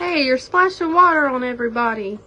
Hey, you're splashing water on everybody.